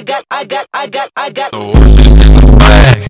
I got, I got, I got, I got. The worst in the bag.